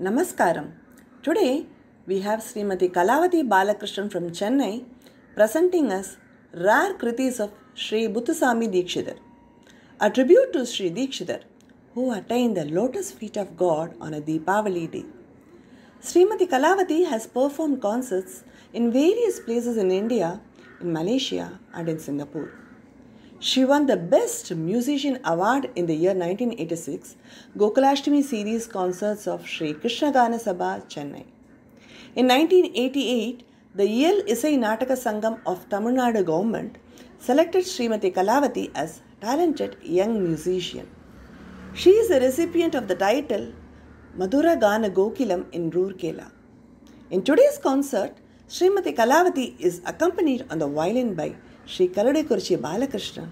Namaskaram. Today we have Srimati Kalavathi Balakrishnan from Chennai presenting us rare kritis of Sri Muthuswamy Deekshithar. A tribute to Sri Deekshithar who attained the lotus feet of God on a Deepavali day. Srimati Kalavathi has performed concerts in various places in India, in Malaysia, and in Singapore. She won the Best Musician Award in the year 1986 Gokulashtami series concerts of Sri Krishna Gana Sabha, Chennai. In 1988, the Iyal Isai Nataka Sangam of Tamil Nadu government selected Srimati Kalavathi as talented young musician. She is the recipient of the title Madhura Gana Gokilam in Rourkela. In today's concert, Srimati Kalavathi is accompanied on the violin by Sri Kaladikurchi Balakrishnan,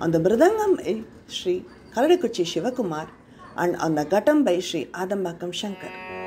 on the mridangam by Sri Kaladikurchi Shivakumar, and on the ghatam by Sri Adambakam Shankar.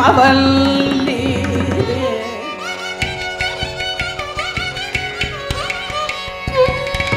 Mavali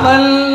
தபமவல்லி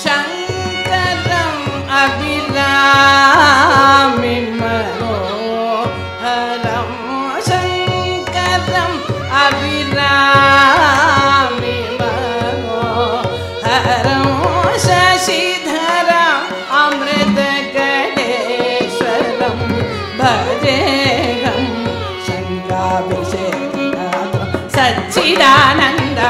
शङ्करम् अभिरामि हर शङ्करम् अभिरामि हर शशिधर अमृतगणेश्वरं भजेन शङ्काभिषे रं सच्चिदानन्द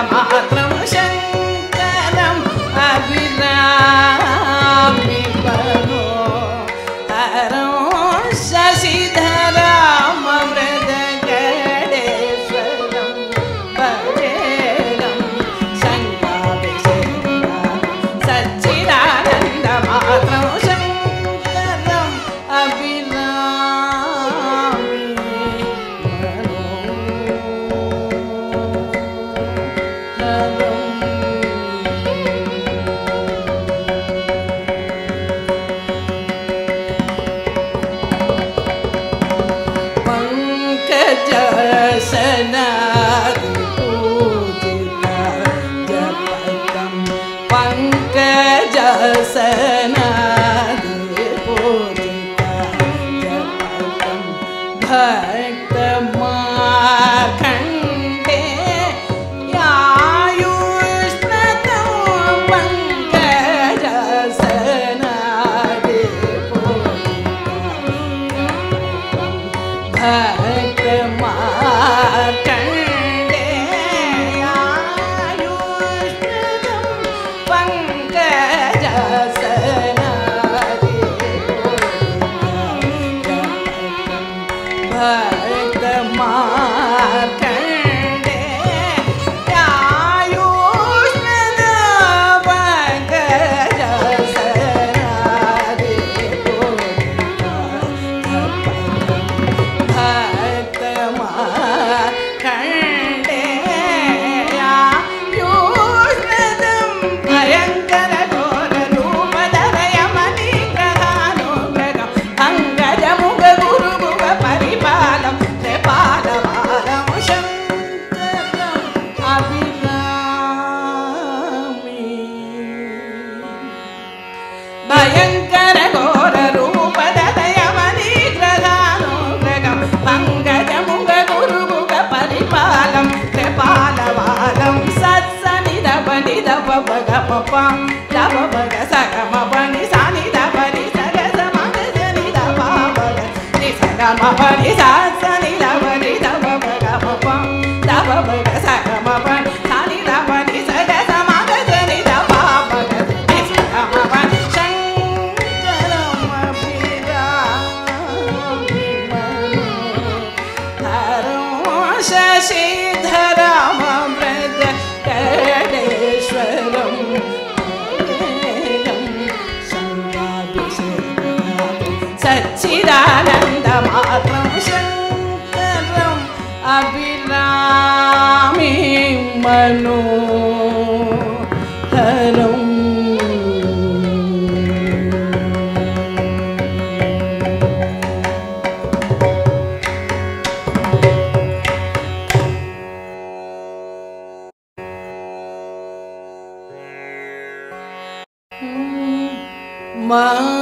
my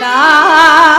na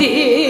的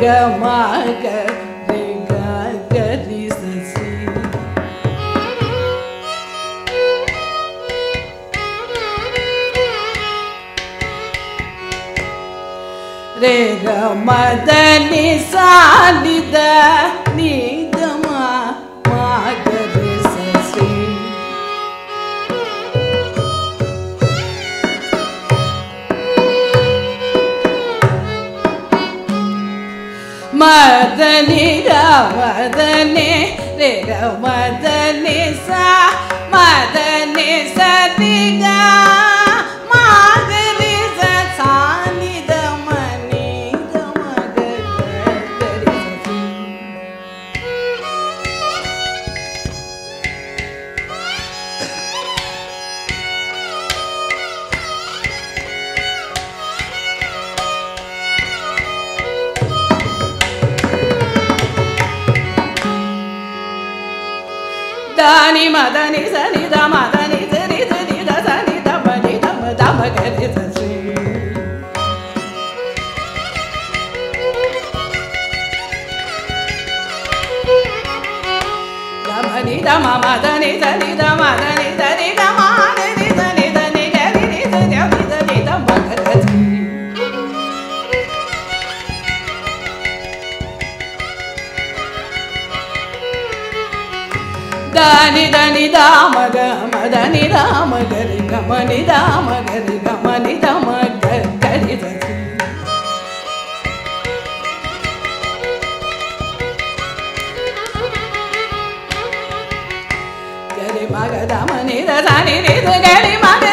Rega madani sanida Rega madani sanida माधने सा माद మదని సని the మదని సని సని the సని the బని దమ దమ గరి ససి దమని దమ మదని సని ద మదని సని ద దని దని దామ గమ దని రామ గరి గమని దామ గరి గమని దమ గరి గరి మగ దమని దని గరి మగ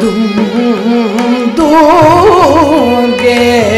đùng đô ghê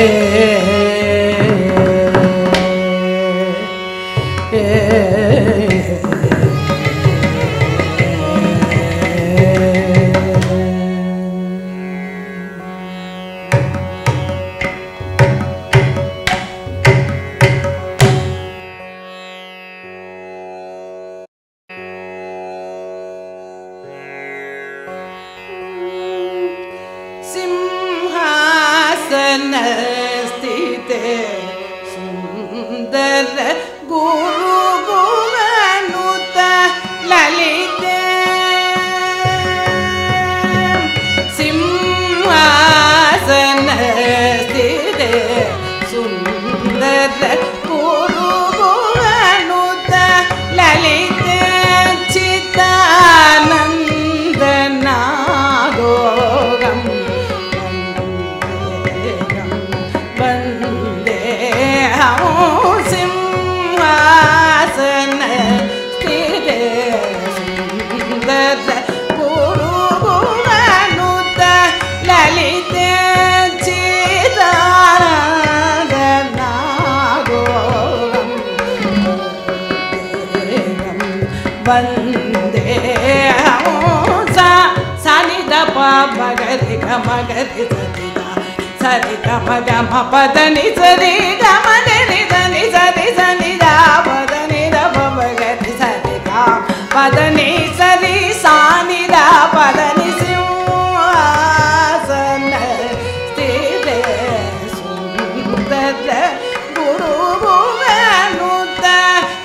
गुरु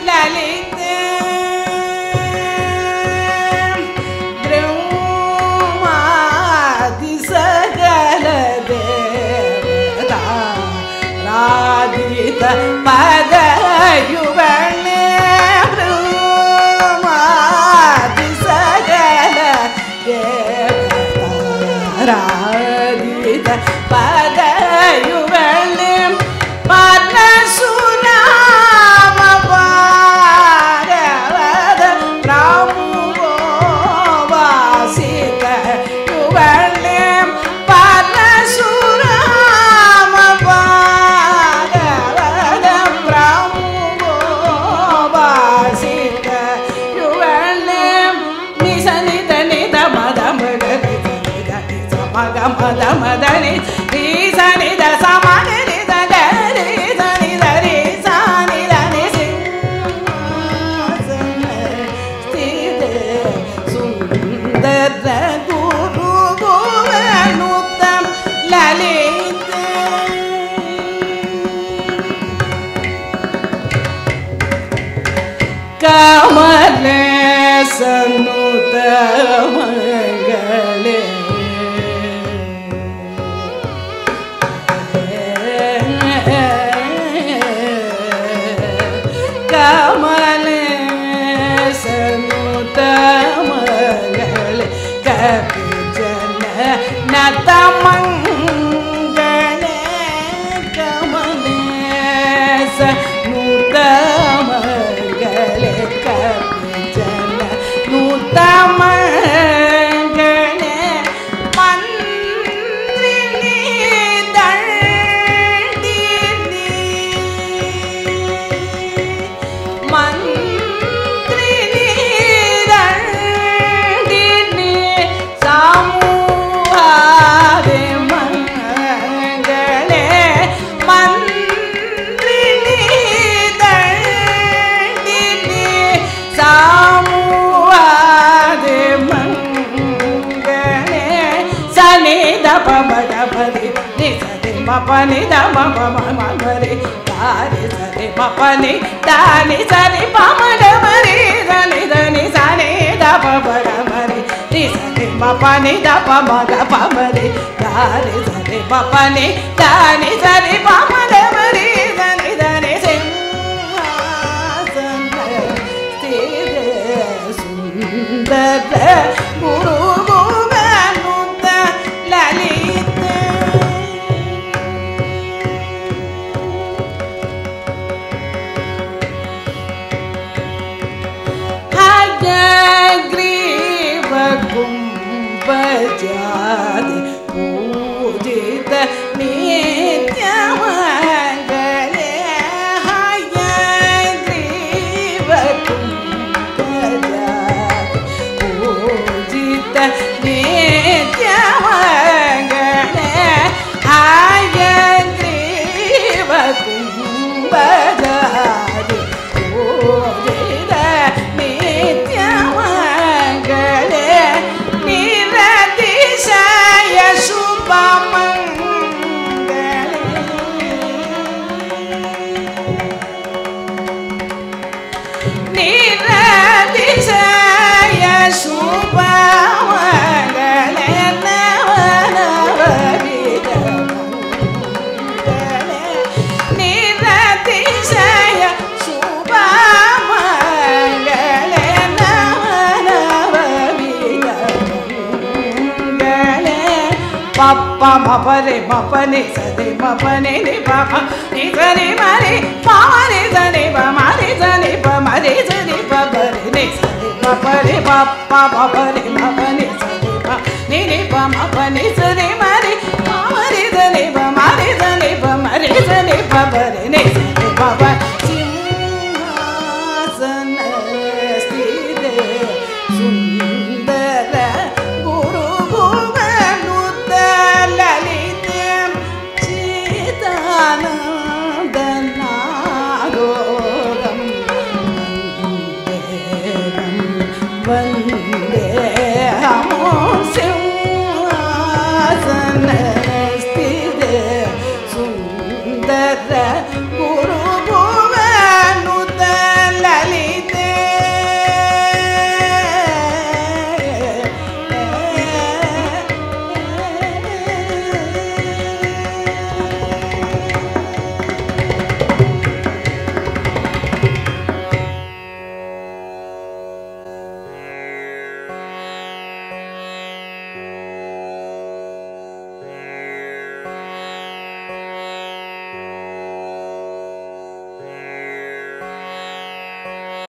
ललित। ब्रि सजले रा ni da pa ma ga pa ma re da ne sa re pa pa ne da ne sa re pa ma re 아. pa ma pa re ma pa ne sa de ma pa ne ne pa pa ne sa ne ma re pa ma re sa ne pa ma re sa ne pa ma re sa ne pa pa re ne sa de ma pa re pa pa ma pa re ma pa ne sa de pa ne ne pa ma pa ne sa de ma re pa ma re sa ne pa ma re sa ne pa ma re sa ne pa pa re ne sa de pa pa